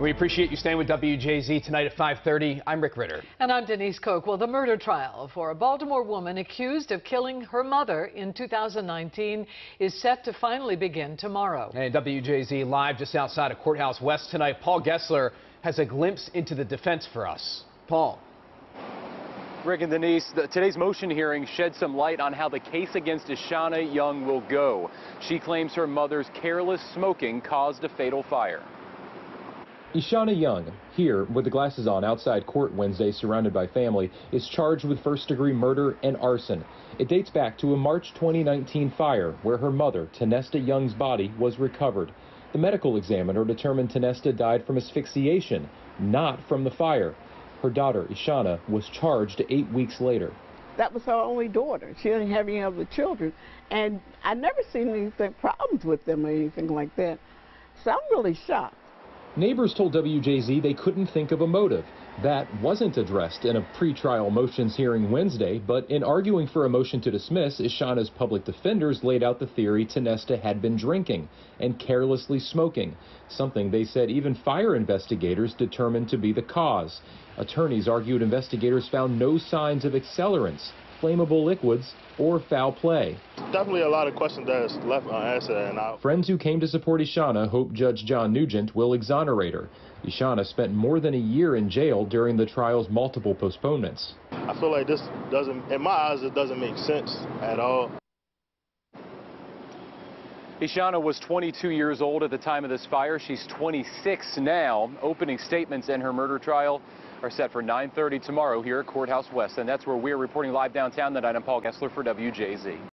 We appreciate you staying with WJZ tonight at 5:30. I'm Rick Ritter. And I'm Denise Koch. Well, the murder trial for a Baltimore woman accused of killing her mother in 2019 is set to finally begin tomorrow. And WJZ live just outside of Courthouse West tonight. Paul Gessler has a glimpse into the defense for us. Paul. Rick and Denise, the, today's motion hearing shed some light on how the case against Eshyna Young will go. She claims her mother's careless smoking caused a fatal fire. Eshyna Young, here with the glasses on outside court Wednesday surrounded by family, is charged with first degree murder and arson. It dates back to a March 2019 fire where her mother, Tinestta Young's body was recovered. The medical examiner determined Tinestta died from asphyxiation, not from the fire. Her daughter, Eshyna, was charged eight weeks later. That was her only daughter. She didn't have any other children. And I never seen anything problems with them or anything like that. So I'm really shocked. Neighbors told WJZ they couldn't think of a motive. That wasn't addressed in a pretrial motions hearing Wednesday, but in arguing for a motion to dismiss, Eshyna's public defenders laid out the theory Tinestta had been drinking and carelessly smoking, something they said even fire investigators determined to be the cause. Attorneys argued investigators found no signs of accelerants, flammable liquids, or foul play. Definitely a lot of questions that's left unanswered. And I... Friends who came to support Eshyna hope Judge John Nugent will exonerate her. Eshyna spent more than a year in jail during the trial's multiple postponements. I feel like this doesn't, in my eyes, it doesn't make sense at all. Eshyna was 22 years old at the time of this fire. She's 26 now. Opening statements in her murder trial are set for 9.30 tomorrow here at Courthouse West. And that's where we're reporting live downtown tonight. I'm Paul Gessler for WJZ.